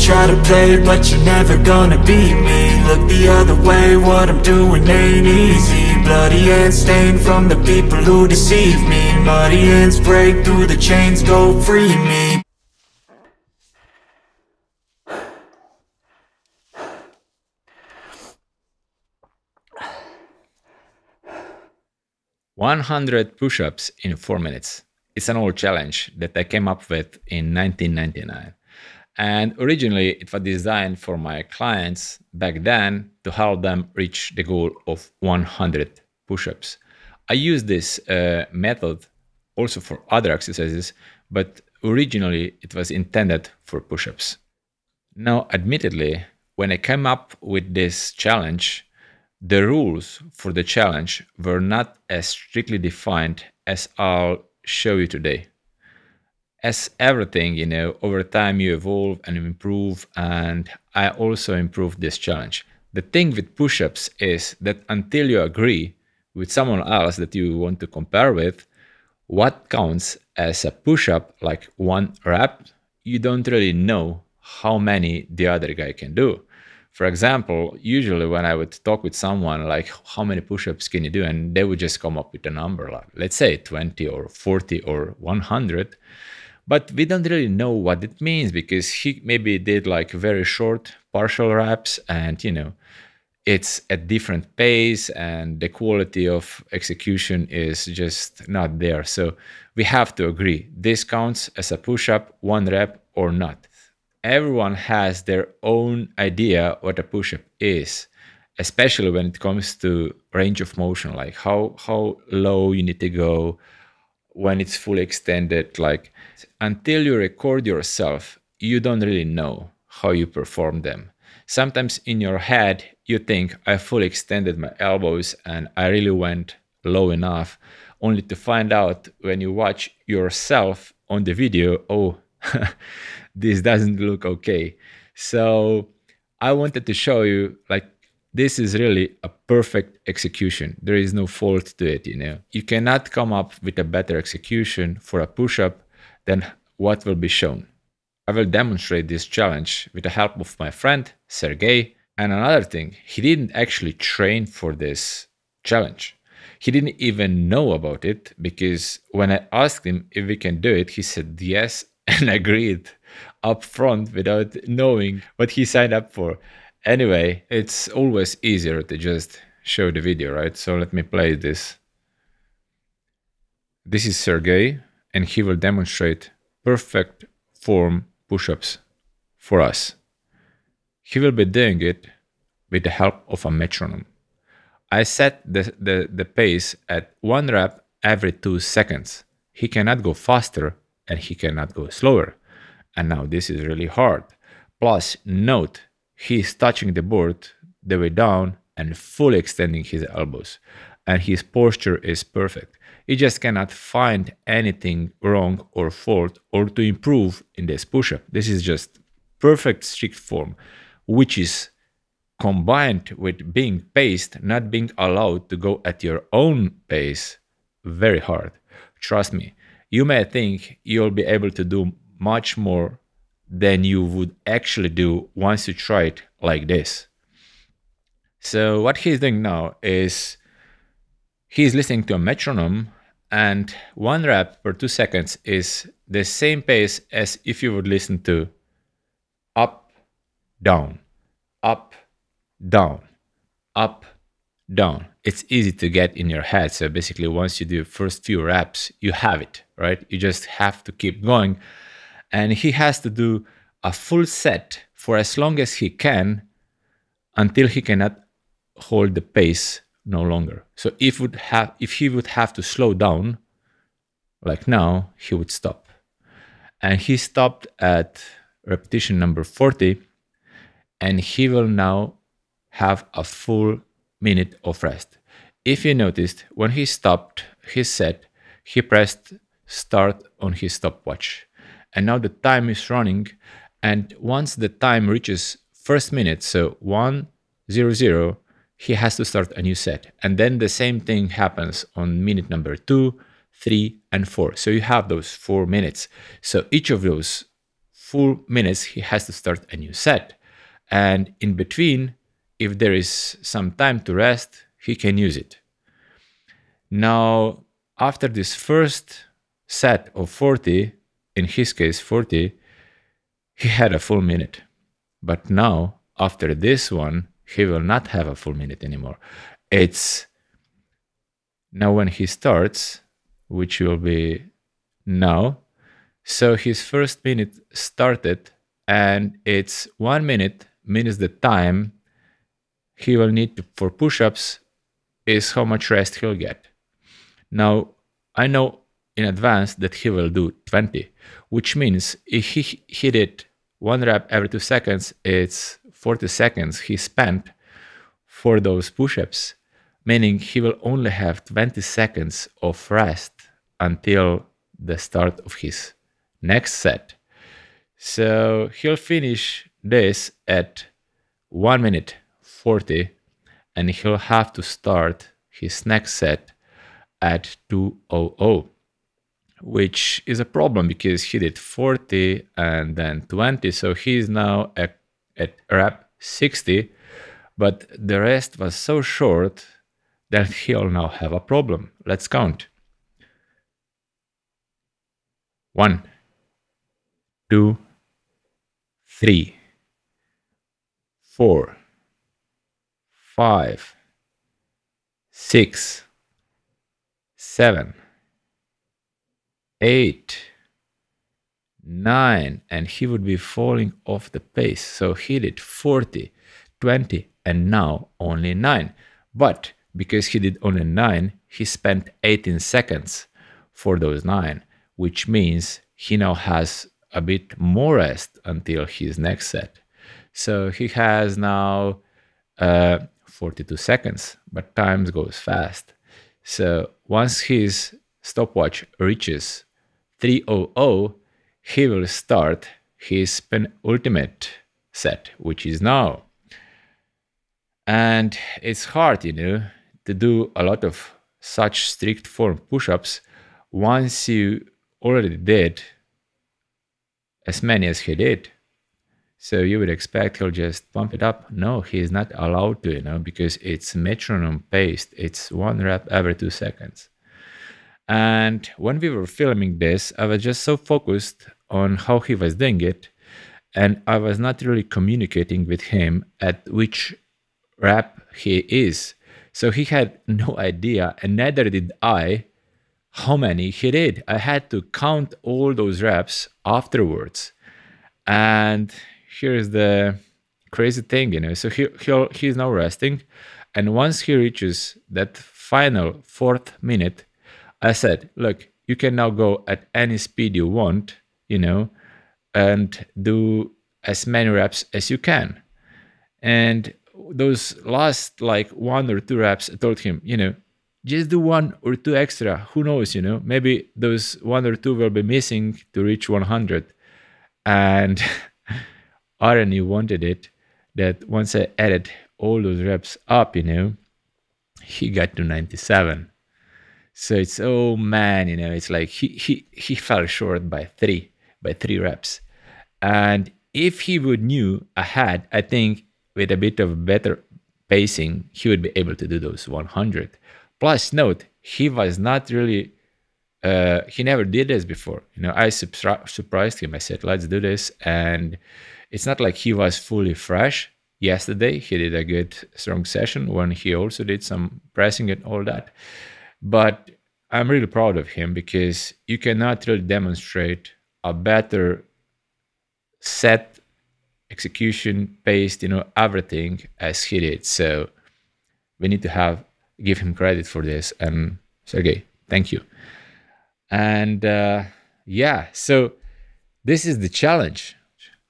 try to play, but you're never gonna beat me Look the other way, what I'm doing ain't easy Bloody hands stained from the people who deceive me Muddy hands break through the chains, go free me One hundred push-ups in four minutes. It's an old challenge that I came up with in 1999. And originally, it was designed for my clients back then to help them reach the goal of 100 push ups. I use this uh, method also for other exercises, but originally it was intended for push ups. Now, admittedly, when I came up with this challenge, the rules for the challenge were not as strictly defined as I'll show you today as everything, you know, over time you evolve and improve, and I also improved this challenge. The thing with push ups is that until you agree with someone else that you want to compare with, what counts as a push up, like one rep, you don't really know how many the other guy can do. For example, usually when I would talk with someone like, how many push ups can you do? And they would just come up with a number, like, let's say 20 or 40 or 100 but we don't really know what it means because he maybe did like very short partial reps and you know it's a different pace and the quality of execution is just not there. So we have to agree this counts as a push-up one rep or not. Everyone has their own idea what a push-up is especially when it comes to range of motion like how how low you need to go when it's fully extended like until you record yourself you don't really know how you perform them. Sometimes in your head you think i fully extended my elbows and i really went low enough only to find out when you watch yourself on the video oh this doesn't look okay. So i wanted to show you like this is really a perfect execution. There is no fault to it, you know. You cannot come up with a better execution for a push-up than what will be shown. I will demonstrate this challenge with the help of my friend Sergey. And another thing, he didn't actually train for this challenge. He didn't even know about it because when I asked him if we can do it, he said yes and agreed up front without knowing what he signed up for. Anyway, it's always easier to just show the video, right? So let me play this. This is Sergey, and he will demonstrate perfect form push-ups for us. He will be doing it with the help of a metronome. I set the, the, the pace at one rep every two seconds. He cannot go faster and he cannot go slower. And now this is really hard. Plus, note he's touching the board the way down and fully extending his elbows. And his posture is perfect. He just cannot find anything wrong or fault or to improve in this push up. This is just perfect strict form, which is combined with being paced, not being allowed to go at your own pace, very hard. Trust me, you may think you'll be able to do much more than you would actually do once you try it like this. So what he's doing now is he's listening to a metronome and one rep per two seconds is the same pace as if you would listen to up, down, up, down, up, down. It's easy to get in your head. So basically, once you do first few reps, you have it, right? You just have to keep going and he has to do a full set for as long as he can until he cannot hold the pace no longer. So if would have if he would have to slow down like now, he would stop. And he stopped at repetition number 40 and he will now have a full minute of rest. If you noticed, when he stopped his set, he pressed start on his stopwatch and now the time is running and once the time reaches first minute so 1 0 0 he has to start a new set and then the same thing happens on minute number 2 3 and 4 so you have those 4 minutes so each of those full minutes, he has to start a new set. And in between, if there is some time to rest, he can use it. Now, after this first set of 40, in his case 40, he had a full minute. But now, after this one, he will not have a full minute anymore. It's now when he starts, which will be now. So his first minute started, and it's one minute means the time he will need to, for push ups is how much rest he'll get. Now, I know in advance that he will do 20, which means if he hit it one rep every two seconds, it's 40 seconds he spent for those push ups, meaning he will only have 20 seconds of rest until the start of his next set. So he'll finish this at 1 minute 40 and he'll have to start his next set at 200 which is a problem because he did 40 and then 20 so he's now at, at rep 60 but the rest was so short that he'll now have a problem. Let's count. One two three four five six seven eight, nine, and he would be falling off the pace. So he did 40, 20, and now only nine. But because he did only nine, he spent 18 seconds for those nine, which means he now has a bit more rest until his next set. So he has now uh, 42 seconds, but time goes fast. So once his stopwatch reaches 300, he will start his penultimate set, which is now. And it's hard, you know, to do a lot of such strict form push ups once you already did as many as he did. So you would expect he'll just pump it up. No, he is not allowed to, you know, because it's metronome paced. It's one rep every two seconds. And when we were filming this, I was just so focused on how he was doing it. And I was not really communicating with him at which rep he is. So he had no idea, and neither did I, how many he did. I had to count all those reps afterwards. And here's the crazy thing, you know. So he, he he's now resting. And once he reaches that final fourth minute, I said, look, you can now go at any speed you want, you know, and do as many reps as you can. And those last like one or two reps, I told him, you know, just do one or two extra. Who knows, you know, maybe those one or two will be missing to reach 100. And Arani wanted it that once I added all those reps up, you know, he got to 97. So it's oh man, you know, it's like he he he fell short by three by three reps, and if he would knew ahead, I think with a bit of better pacing, he would be able to do those 100. Plus, note he was not really. Uh, he never did this before. You know, I surprised him. I said, "Let's do this," and it's not like he was fully fresh. Yesterday, he did a good, strong session when he also did some pressing and all that. But I'm really proud of him because you cannot really demonstrate a better set execution based, you know, everything as he did. So we need to have give him credit for this. And Sergey, thank you. And uh, yeah, so this is the challenge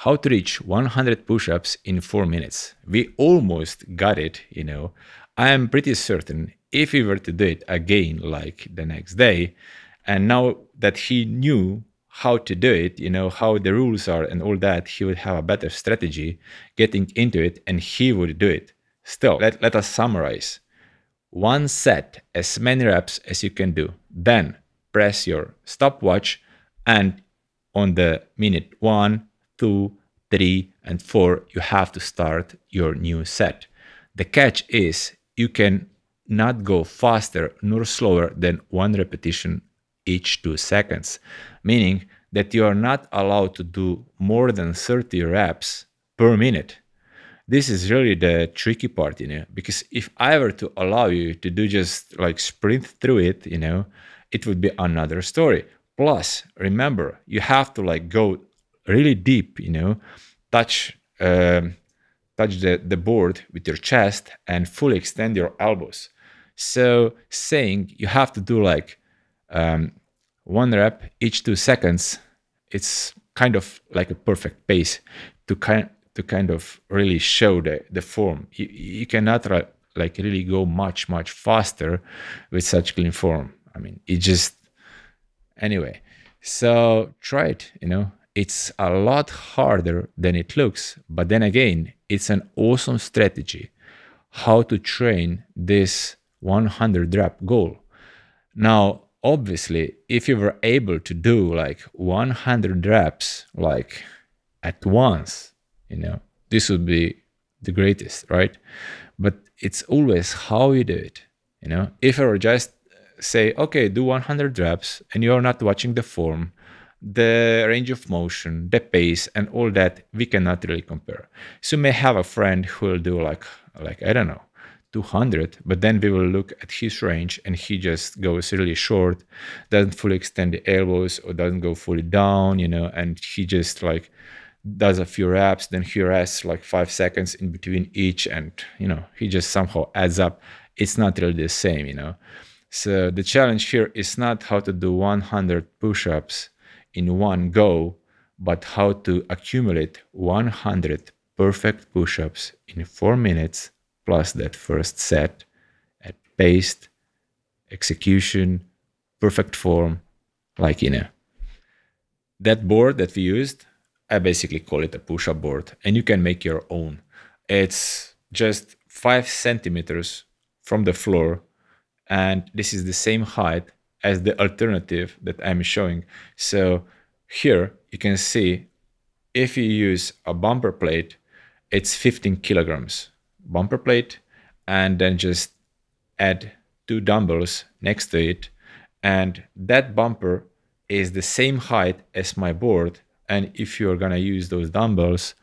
how to reach 100 push ups in four minutes. We almost got it, you know. I am pretty certain if he were to do it again, like the next day, and now that he knew how to do it, you know, how the rules are and all that, he would have a better strategy getting into it and he would do it. Still, let, let us summarize. One set, as many reps as you can do. Then press your stopwatch and on the minute one, two, three, and four, you have to start your new set. The catch is you can not go faster nor slower than one repetition each two seconds, meaning that you are not allowed to do more than 30 reps per minute. This is really the tricky part, you know, because if I were to allow you to do just like sprint through it, you know, it would be another story. Plus, remember, you have to like go really deep, you know, touch um, touch the, the board with your chest and fully extend your elbows. So saying you have to do like um, one rep each two seconds, it's kind of like a perfect pace to kind to kind of really show the, the form. You, you cannot like really go much much faster with such clean form. I mean, it just anyway. So try it. You know, it's a lot harder than it looks, but then again, it's an awesome strategy how to train this 100 rep goal. Now, obviously, if you were able to do like 100 reps like at once, you know, this would be the greatest, right? But it's always how you do it. You know, if I were just uh, say, okay, do 100 reps and you're not watching the form, the range of motion, the pace, and all that we cannot really compare. So you may have a friend who will do like like I don't know 200, but then we will look at his range and he just goes really short, doesn't fully extend the elbows or doesn't go fully down, you know, and he just like does a few reps, then he rests like five seconds in between each, and you know he just somehow adds up. It's not really the same, you know. So the challenge here is not how to do 100 push-ups in one go, but how to accumulate 100 perfect push ups in four minutes plus that first set at paced execution, perfect form, like in a. That board that we used, I basically call it a push up board, and you can make your own. It's just five centimeters from the floor, and this is the same height as the alternative that I'm showing. So here you can see if you use a bumper plate, it's 15 kilograms bumper plate, and then just add two dumbbells next to it. And that bumper is the same height as my board. And if you're gonna use those dumbbells,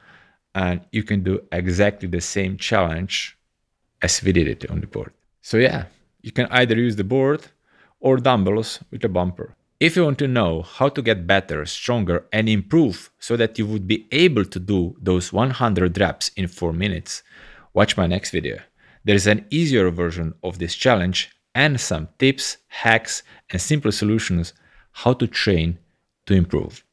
and you can do exactly the same challenge as we did it on the board. So yeah, you can either use the board or dumbbells with a bumper. If you want to know how to get better, stronger, and improve so that you would be able to do those 100 reps in 4 minutes, watch my next video. There is an easier version of this challenge and some tips, hacks, and simple solutions how to train to improve.